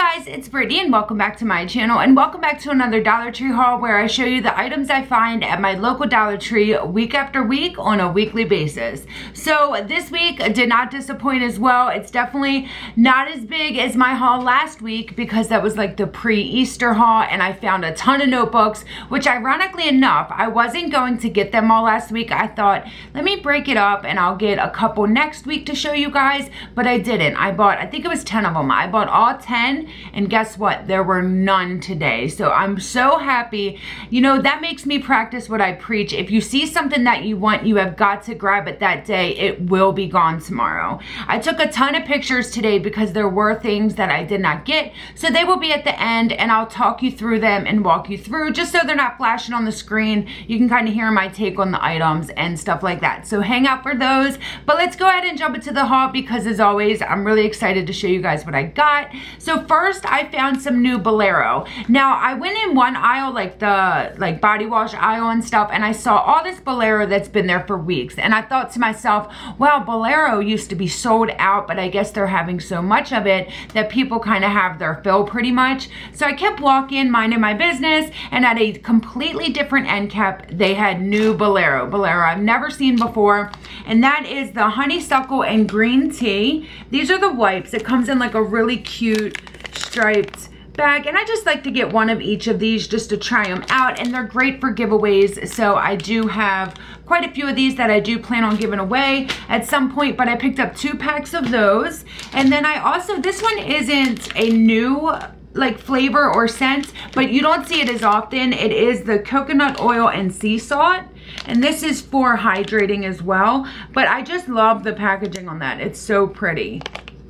guys, it's Brittany and welcome back to my channel and welcome back to another Dollar Tree haul where I show you the items I find at my local Dollar Tree week after week on a weekly basis. So this week did not disappoint as well. It's definitely not as big as my haul last week because that was like the pre-Easter haul and I found a ton of notebooks, which ironically enough, I wasn't going to get them all last week. I thought, let me break it up and I'll get a couple next week to show you guys, but I didn't. I bought, I think it was 10 of them. I bought all 10 10 and guess what? There were none today. So I'm so happy. You know, that makes me practice what I preach. If you see something that you want, you have got to grab it that day. It will be gone tomorrow. I took a ton of pictures today because there were things that I did not get. So they will be at the end and I'll talk you through them and walk you through just so they're not flashing on the screen. You can kind of hear my take on the items and stuff like that. So hang out for those. But let's go ahead and jump into the haul because as always, I'm really excited to show you guys what I got. So first I found some new Bolero. Now I went in one aisle, like the like body wash aisle and stuff, and I saw all this Bolero that's been there for weeks. And I thought to myself, well, Bolero used to be sold out, but I guess they're having so much of it that people kind of have their fill pretty much. So I kept walking, minding my business, and at a completely different end cap, they had new Bolero. Bolero I've never seen before. And that is the honeysuckle and green tea. These are the wipes. It comes in like a really cute striped bag and I just like to get one of each of these just to try them out and they're great for giveaways so I do have quite a few of these that I do plan on giving away at some point but I picked up two packs of those. And then I also this one isn't a new like flavor or scent but you don't see it as often. It is the coconut oil and sea salt and this is for hydrating as well but I just love the packaging on that. It's so pretty.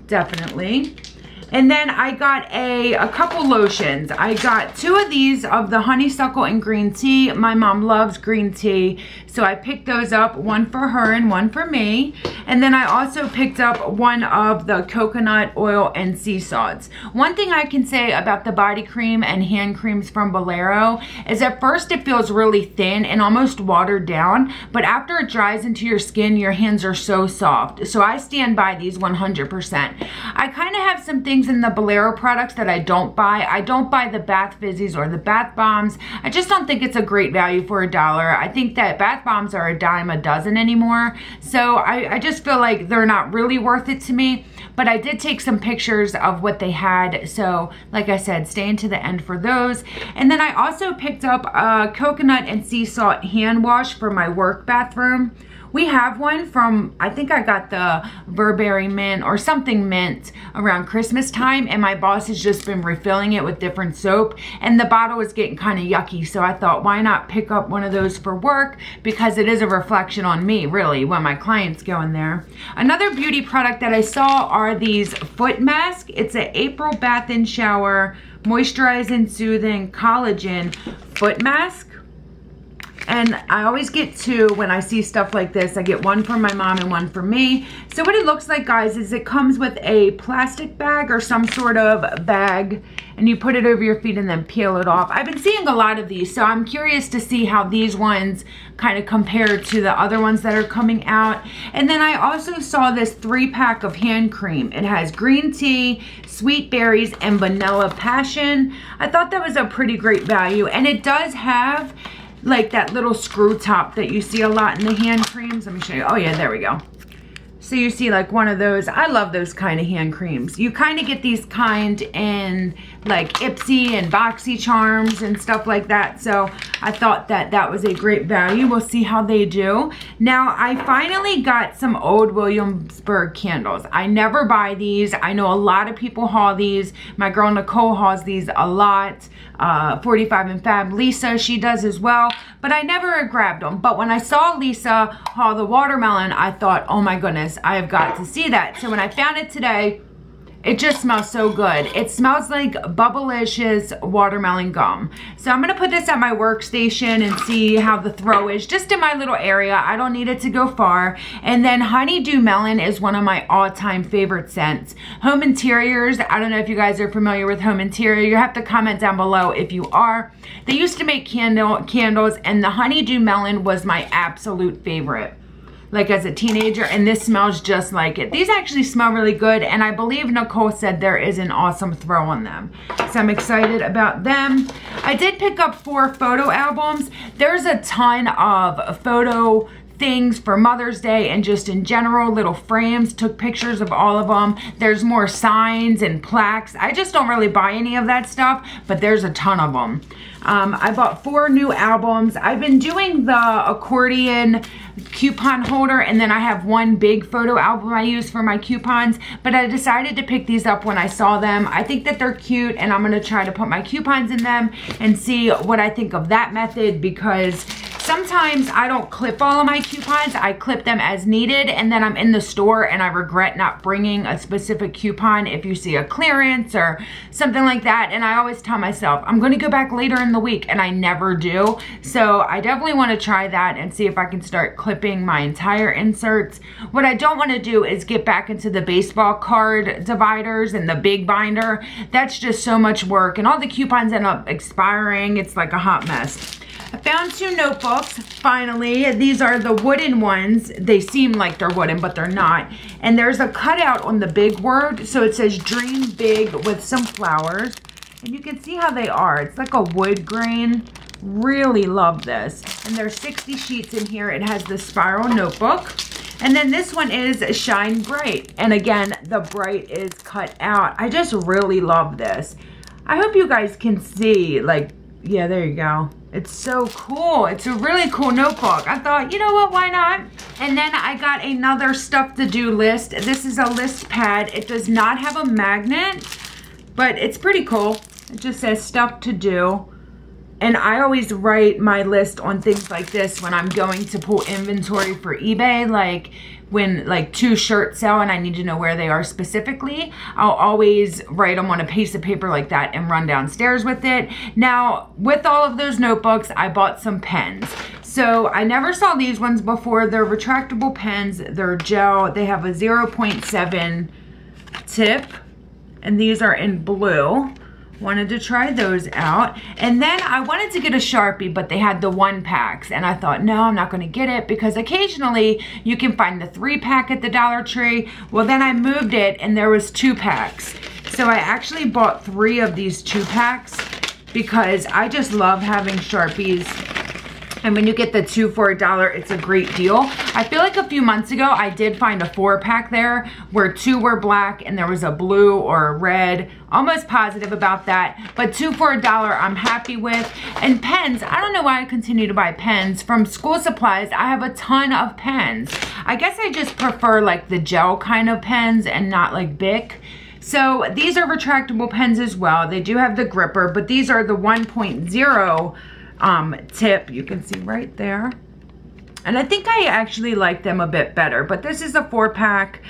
Definitely and then I got a, a couple lotions. I got two of these of the honeysuckle and green tea. My mom loves green tea. So I picked those up, one for her and one for me. And then I also picked up one of the coconut oil and sea salts. One thing I can say about the body cream and hand creams from Bolero is at first it feels really thin and almost watered down, but after it dries into your skin, your hands are so soft. So I stand by these 100%. I kind of have some things in the Bolero products that I don't buy. I don't buy the bath fizzies or the bath bombs. I just don't think it's a great value for a dollar. I think that bath bombs are a dime a dozen anymore. So I, I just feel like they're not really worth it to me. But I did take some pictures of what they had. So like I said, stay into the end for those. And then I also picked up a coconut and sea salt hand wash for my work bathroom. We have one from, I think I got the Burberry mint or something mint around Christmas time and my boss has just been refilling it with different soap and the bottle was getting kind of yucky. So I thought, why not pick up one of those for work because it is a reflection on me really when my clients go in there. Another beauty product that I saw are these foot masks. It's an April bath and shower moisturizing soothing collagen foot mask and I always get two when I see stuff like this. I get one for my mom and one for me. So what it looks like, guys, is it comes with a plastic bag or some sort of bag and you put it over your feet and then peel it off. I've been seeing a lot of these, so I'm curious to see how these ones kind of compare to the other ones that are coming out. And then I also saw this three pack of hand cream. It has green tea, sweet berries, and vanilla passion. I thought that was a pretty great value. And it does have like that little screw top that you see a lot in the hand creams. Let me show you. Oh yeah, there we go. So you see like one of those, I love those kind of hand creams. You kind of get these kind in like Ipsy and Boxy Charms and stuff like that. So I thought that that was a great value. We'll see how they do. Now I finally got some old Williamsburg candles. I never buy these. I know a lot of people haul these. My girl Nicole hauls these a lot. Uh, 45 and Fab Lisa, she does as well. But I never grabbed them. But when I saw Lisa haul the watermelon, I thought, oh my goodness, I have got to see that. So when I found it today, it just smells so good. It smells like Bubblicious watermelon gum. So I'm gonna put this at my workstation and see how the throw is, just in my little area. I don't need it to go far. And then Honeydew Melon is one of my all-time favorite scents. Home Interiors, I don't know if you guys are familiar with Home Interior. You have to comment down below if you are. They used to make candle candles and the Honeydew Melon was my absolute favorite. Like as a teenager and this smells just like it. These actually smell really good and I believe Nicole said there is an awesome throw on them. So I'm excited about them. I did pick up four photo albums. There's a ton of photo things for Mother's Day and just in general, little frames, took pictures of all of them. There's more signs and plaques. I just don't really buy any of that stuff, but there's a ton of them. Um, I bought four new albums. I've been doing the accordion coupon holder and then I have one big photo album I use for my coupons, but I decided to pick these up when I saw them. I think that they're cute and I'm gonna try to put my coupons in them and see what I think of that method because Sometimes I don't clip all of my coupons. I clip them as needed and then I'm in the store and I regret not bringing a specific coupon if you see a clearance or something like that. And I always tell myself, I'm gonna go back later in the week and I never do. So I definitely wanna try that and see if I can start clipping my entire inserts. What I don't wanna do is get back into the baseball card dividers and the big binder. That's just so much work and all the coupons end up expiring. It's like a hot mess. I found two notebooks, finally. These are the wooden ones. They seem like they're wooden, but they're not. And there's a cutout on the big word. So it says dream big with some flowers. And you can see how they are. It's like a wood grain. Really love this. And there's 60 sheets in here. It has the spiral notebook. And then this one is Shine Bright. And again, the bright is cut out. I just really love this. I hope you guys can see, like, yeah, there you go. It's so cool. It's a really cool notebook. I thought, you know what, why not? And then I got another stuff to do list. This is a list pad. It does not have a magnet, but it's pretty cool. It just says stuff to do. And I always write my list on things like this when I'm going to pull inventory for eBay. Like when like two shirts sell and I need to know where they are specifically, I'll always write them on a piece of paper like that and run downstairs with it. Now, with all of those notebooks, I bought some pens. So I never saw these ones before. They're retractable pens. They're gel. They have a 0.7 tip. And these are in blue wanted to try those out. And then I wanted to get a Sharpie, but they had the one packs. And I thought, no, I'm not gonna get it because occasionally you can find the three pack at the Dollar Tree. Well, then I moved it and there was two packs. So I actually bought three of these two packs because I just love having Sharpies and when you get the two for a dollar, it's a great deal. I feel like a few months ago, I did find a four pack there where two were black and there was a blue or a red. Almost positive about that. But two for a dollar, I'm happy with. And pens, I don't know why I continue to buy pens. From school supplies, I have a ton of pens. I guess I just prefer like the gel kind of pens and not like Bic. So these are retractable pens as well. They do have the gripper, but these are the 1.0 um, tip. You can see right there. And I think I actually like them a bit better. But this is a four pack.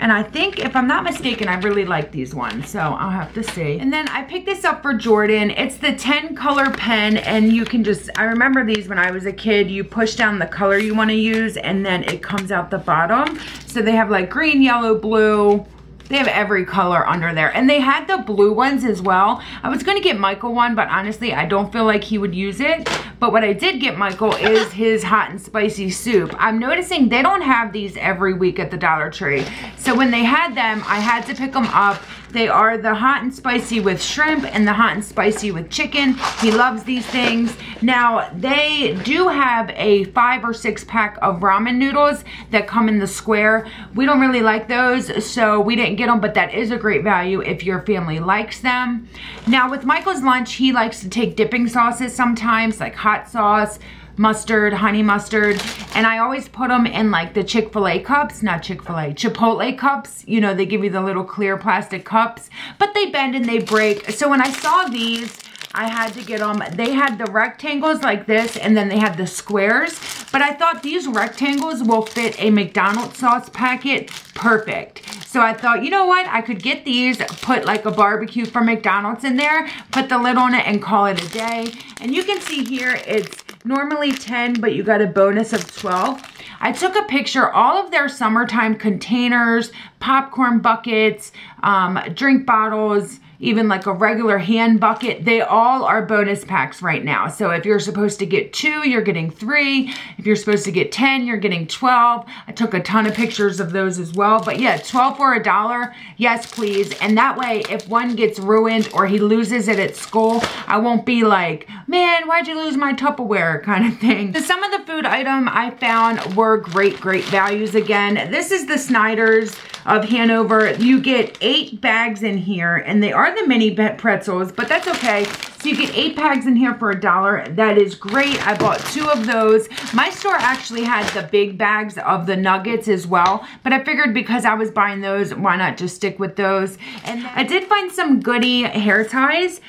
And I think, if I'm not mistaken, I really like these ones. So I'll have to see. And then I picked this up for Jordan. It's the 10 color pen. And you can just, I remember these when I was a kid. You push down the color you want to use. And then it comes out the bottom. So they have like green, yellow, blue, they have every color under there. And they had the blue ones as well. I was going to get Michael one, but honestly, I don't feel like he would use it. But what I did get Michael is his hot and spicy soup. I'm noticing they don't have these every week at the Dollar Tree. So when they had them, I had to pick them up they are the hot and spicy with shrimp and the hot and spicy with chicken. He loves these things. Now, they do have a five or six pack of ramen noodles that come in the square. We don't really like those, so we didn't get them, but that is a great value if your family likes them. Now, with Michael's lunch, he likes to take dipping sauces sometimes, like hot sauce, mustard, honey mustard, and I always put them in like the Chick-fil-A cups, not Chick-fil-A, Chipotle cups. You know, they give you the little clear plastic cups, but they bend and they break. So when I saw these, I had to get them. They had the rectangles like this, and then they had the squares. But I thought these rectangles will fit a McDonald's sauce packet perfect. So I thought, you know what? I could get these, put like a barbecue from McDonald's in there, put the lid on it, and call it a day. And you can see here, it's normally 10, but you got a bonus of 12. I took a picture, all of their summertime containers, popcorn buckets, um, drink bottles, even like a regular hand bucket. They all are bonus packs right now. So if you're supposed to get two, you're getting three. If you're supposed to get 10, you're getting 12. I took a ton of pictures of those as well. But yeah, 12 for a dollar. Yes, please. And that way, if one gets ruined or he loses it at school, I won't be like, man, why'd you lose my Tupperware kind of thing. So some of the food item I found were great, great values again. This is the Snyder's of Hanover. You get eight bags in here, and they are the mini pretzels, but that's okay. So you get eight bags in here for a dollar. That is great. I bought two of those. My store actually had the big bags of the nuggets as well, but I figured because I was buying those, why not just stick with those? And I did find some goody hair ties.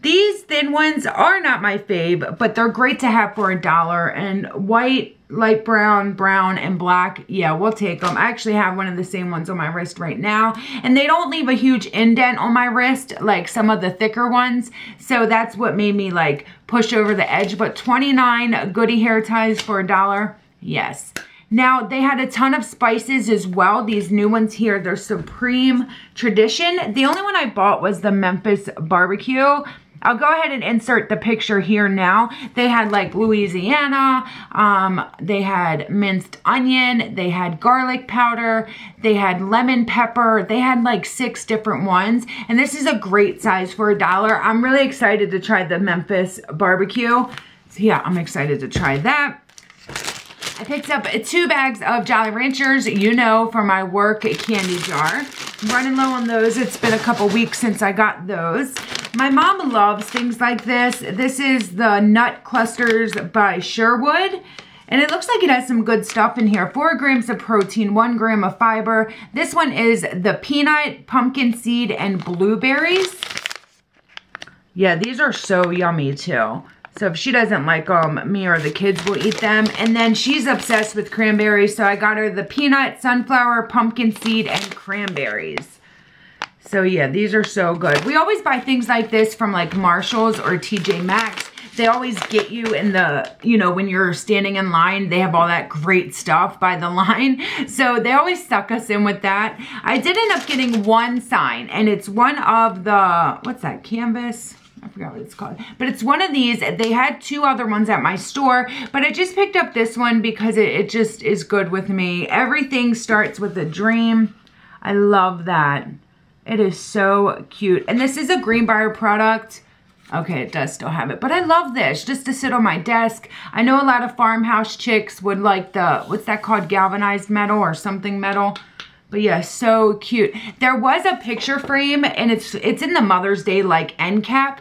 These thin ones are not my fave, but they're great to have for a dollar. And white, light brown, brown, and black, yeah, we'll take them. I actually have one of the same ones on my wrist right now. And they don't leave a huge indent on my wrist like some of the thicker ones. So that's what made me like push over the edge. But 29 goody hair ties for a dollar, yes. Now, they had a ton of spices as well. These new ones here, they're Supreme Tradition. The only one I bought was the Memphis Barbecue. I'll go ahead and insert the picture here now. They had like Louisiana, um, they had minced onion, they had garlic powder, they had lemon pepper, they had like six different ones. And this is a great size for a dollar. I'm really excited to try the Memphis barbecue. So yeah, I'm excited to try that. I picked up two bags of Jolly Ranchers, you know, for my work candy jar. Running low on those. It's been a couple weeks since I got those. My mom loves things like this. This is the Nut Clusters by Sherwood. And it looks like it has some good stuff in here. Four grams of protein, one gram of fiber. This one is the peanut, pumpkin seed, and blueberries. Yeah, these are so yummy too. So if she doesn't like them, me or the kids will eat them. And then she's obsessed with cranberries, so I got her the peanut, sunflower, pumpkin seed, and cranberries. So yeah, these are so good. We always buy things like this from like Marshall's or TJ Maxx. They always get you in the, you know, when you're standing in line, they have all that great stuff by the line. So they always suck us in with that. I did end up getting one sign and it's one of the, what's that, canvas? I forgot what it's called. But it's one of these. They had two other ones at my store, but I just picked up this one because it, it just is good with me. Everything starts with a dream. I love that. It is so cute. And this is a Greenbrier product. Okay, it does still have it. But I love this, just to sit on my desk. I know a lot of farmhouse chicks would like the, what's that called, galvanized metal or something metal. But yeah, so cute. There was a picture frame, and it's it's in the Mother's Day, like, end cap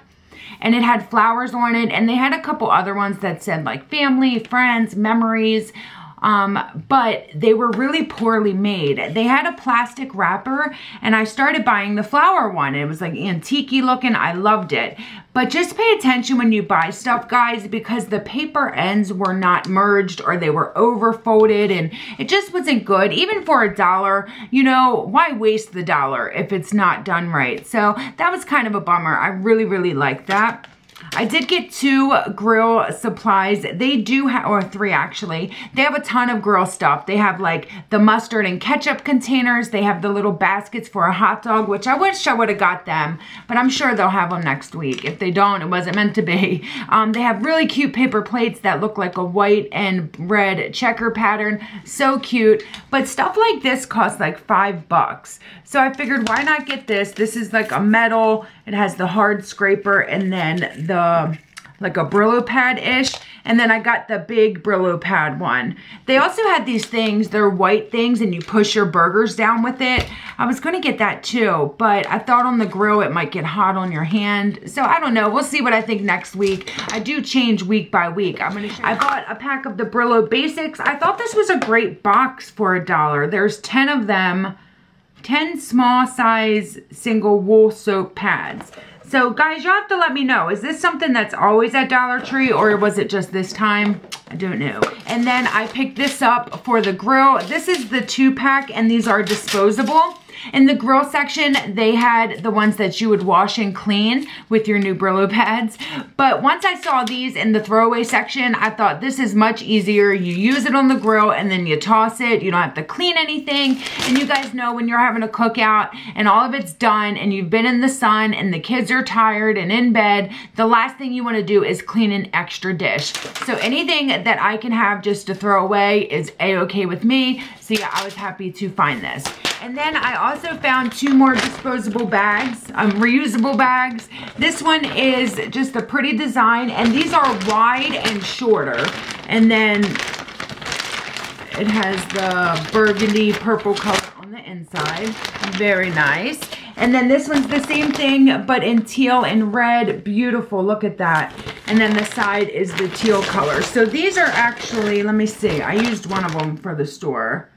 and it had flowers on it and they had a couple other ones that said like family, friends, memories, um, but they were really poorly made. They had a plastic wrapper and I started buying the flower one. It was like antique looking. I loved it. But just pay attention when you buy stuff, guys, because the paper ends were not merged or they were over folded and it just wasn't good. Even for a dollar, you know, why waste the dollar if it's not done right? So that was kind of a bummer. I really, really like that. I did get two grill supplies. They do have, or three actually, they have a ton of grill stuff. They have like the mustard and ketchup containers. They have the little baskets for a hot dog, which I wish I would have got them, but I'm sure they'll have them next week. If they don't, it wasn't meant to be. Um, they have really cute paper plates that look like a white and red checker pattern. So cute. But stuff like this costs like five bucks. So I figured why not get this? This is like a metal. It has the hard scraper and then the Uh, like a Brillo pad-ish. And then I got the big Brillo pad one. They also had these things, they're white things and you push your burgers down with it. I was gonna get that too, but I thought on the grill it might get hot on your hand. So I don't know, we'll see what I think next week. I do change week by week. I'm gonna I bought a pack of the Brillo Basics. I thought this was a great box for a dollar. There's 10 of them. 10 small size single wool soap pads. So guys, you'll have to let me know. Is this something that's always at Dollar Tree or was it just this time? I don't know. And then I picked this up for the grill. This is the two pack and these are disposable. In the grill section, they had the ones that you would wash and clean with your new Brillo pads. But once I saw these in the throwaway section, I thought this is much easier. You use it on the grill and then you toss it. You don't have to clean anything. And you guys know when you're having a cookout and all of it's done and you've been in the sun and the kids are tired and in bed, the last thing you wanna do is clean an extra dish. So anything that I can have just to throw away is a-okay with me. So yeah, I was happy to find this. And then I also found two more disposable bags, um, reusable bags. This one is just a pretty design and these are wide and shorter. And then it has the burgundy purple color on the inside. Very nice. And then this one's the same thing, but in teal and red. Beautiful, look at that. And then the side is the teal color. So these are actually, let me see, I used one of them for the store.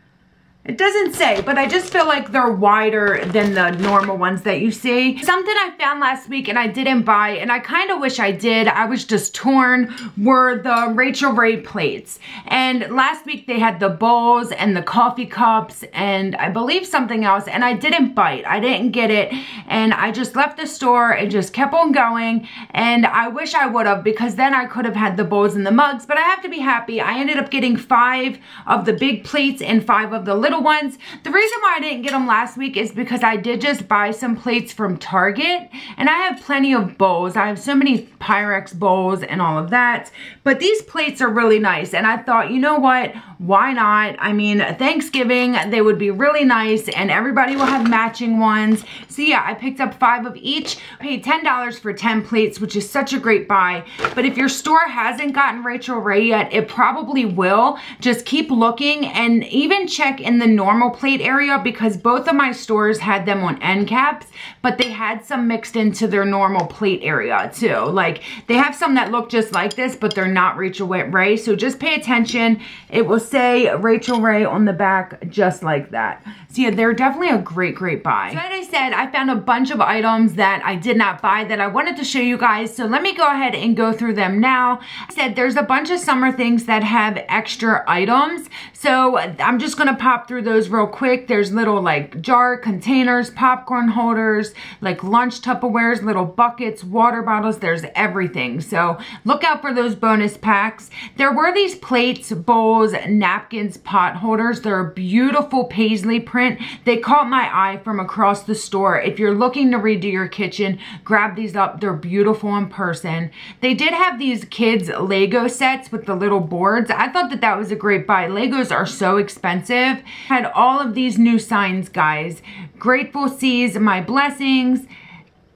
It doesn't say, but I just feel like they're wider than the normal ones that you see. Something I found last week and I didn't buy, and I kind of wish I did, I was just torn, were the Rachael Ray plates. And last week they had the bowls and the coffee cups and I believe something else, and I didn't bite. I didn't get it, and I just left the store and just kept on going, and I wish I would have because then I could have had the bowls and the mugs, but I have to be happy. I ended up getting five of the big plates and five of the little little ones. The reason why I didn't get them last week is because I did just buy some plates from Target and I have plenty of bowls. I have so many Pyrex bowls and all of that. But these plates are really nice and I thought, you know what? Why not? I mean, Thanksgiving, they would be really nice and everybody will have matching ones. So yeah, I picked up five of each, paid $10 for 10 plates, which is such a great buy. But if your store hasn't gotten Rachael Ray yet, it probably will. Just keep looking and even check in the the normal plate area because both of my stores had them on end caps, but they had some mixed into their normal plate area too. Like they have some that look just like this, but they're not Rachael Ray. So just pay attention. It will say Rachael Ray on the back just like that. So yeah, they're definitely a great, great buy. So as I said, I found a bunch of items that I did not buy that I wanted to show you guys. So let me go ahead and go through them now. I said there's a bunch of summer things that have extra items. So I'm just gonna pop through those real quick. There's little like jar containers, popcorn holders, like lunch Tupperwares, little buckets, water bottles, there's everything. So look out for those bonus packs. There were these plates, bowls, napkins, pot holders. They're a beautiful paisley print. They caught my eye from across the store. If you're looking to redo your kitchen, grab these up. They're beautiful in person. They did have these kids Lego sets with the little boards. I thought that that was a great buy. Legos are so expensive. Had all of these new signs, guys. Grateful sees my blessings.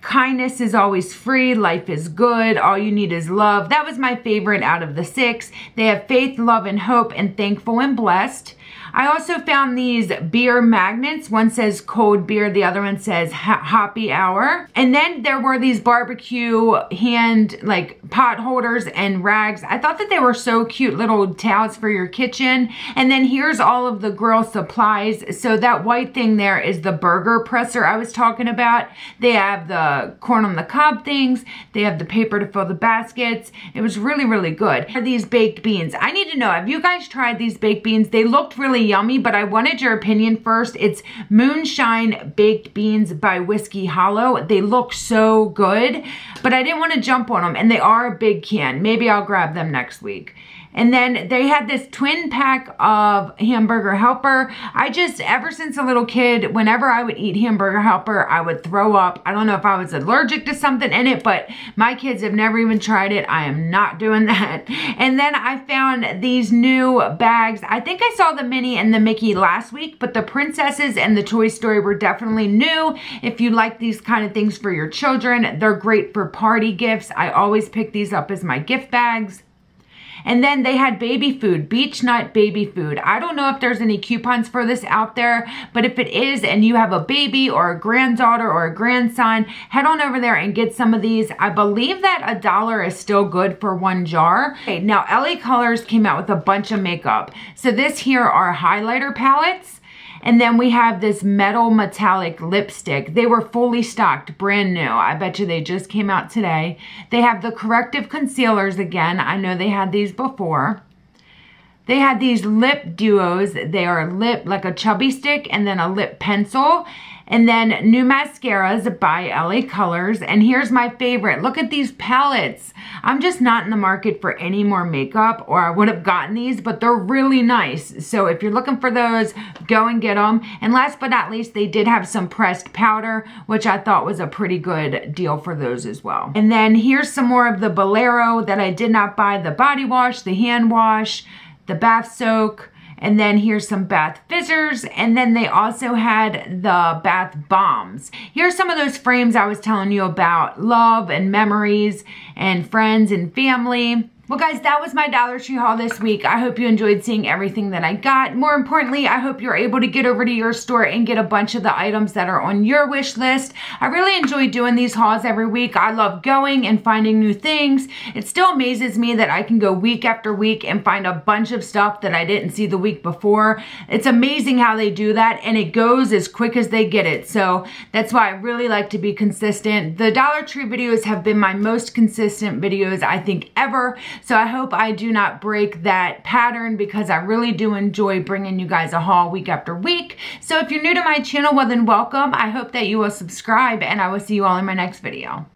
Kindness is always free. Life is good. All you need is love. That was my favorite out of the six. They have faith, love, and hope, and thankful and blessed. I also found these beer magnets. One says cold beer, the other one says happy hour. And then there were these barbecue hand like pot holders and rags. I thought that they were so cute little towels for your kitchen. And then here's all of the grill supplies. So that white thing there is the burger presser I was talking about. They have the corn on the cob things. They have the paper to fill the baskets. It was really, really good. These baked beans. I need to know, have you guys tried these baked beans? They looked really really yummy, but I wanted your opinion first. It's Moonshine Baked Beans by Whiskey Hollow. They look so good, but I didn't want to jump on them, and they are a big can. Maybe I'll grab them next week. And then they had this twin pack of Hamburger Helper. I just, ever since a little kid, whenever I would eat Hamburger Helper, I would throw up. I don't know if I was allergic to something in it, but my kids have never even tried it. I am not doing that. And then I found these new bags. I think I saw the Minnie and the Mickey last week, but the Princesses and the Toy Story were definitely new. If you like these kind of things for your children, they're great for party gifts. I always pick these up as my gift bags. And then they had baby food, beech nut baby food. I don't know if there's any coupons for this out there, but if it is and you have a baby or a granddaughter or a grandson, head on over there and get some of these. I believe that a dollar is still good for one jar. Okay, now LA Colors came out with a bunch of makeup. So this here are highlighter palettes. And then we have this metal metallic lipstick. They were fully stocked, brand new. I bet you they just came out today. They have the corrective concealers again. I know they had these before. They had these lip duos. They are lip, like a chubby stick and then a lip pencil. And then new mascaras by LA Colors. And here's my favorite. Look at these palettes. I'm just not in the market for any more makeup or I would have gotten these, but they're really nice. So if you're looking for those, go and get them. And last but not least, they did have some pressed powder, which I thought was a pretty good deal for those as well. And then here's some more of the Bolero that I did not buy, the body wash, the hand wash, the bath soak, and then here's some bath fizzers. And then they also had the bath bombs. Here's some of those frames I was telling you about. Love and memories and friends and family. Well guys, that was my Dollar Tree haul this week. I hope you enjoyed seeing everything that I got. More importantly, I hope you're able to get over to your store and get a bunch of the items that are on your wish list. I really enjoy doing these hauls every week. I love going and finding new things. It still amazes me that I can go week after week and find a bunch of stuff that I didn't see the week before. It's amazing how they do that and it goes as quick as they get it. So that's why I really like to be consistent. The Dollar Tree videos have been my most consistent videos I think ever. So I hope I do not break that pattern because I really do enjoy bringing you guys a haul week after week. So if you're new to my channel, well then welcome. I hope that you will subscribe and I will see you all in my next video.